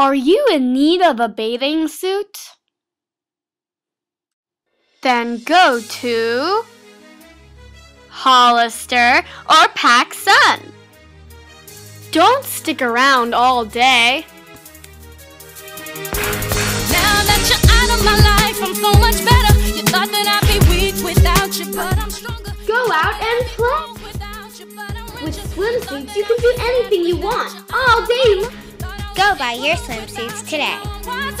Are you in need of a bathing suit? Then go to Hollister or PacSun. Don't stick around all day. Now that you're out of my life, I'm so much better. You thought that I'd be weak without you, but I'm stronger. Go out and play. With swimsuits, you can do anything you want all day Go buy your swimsuits today.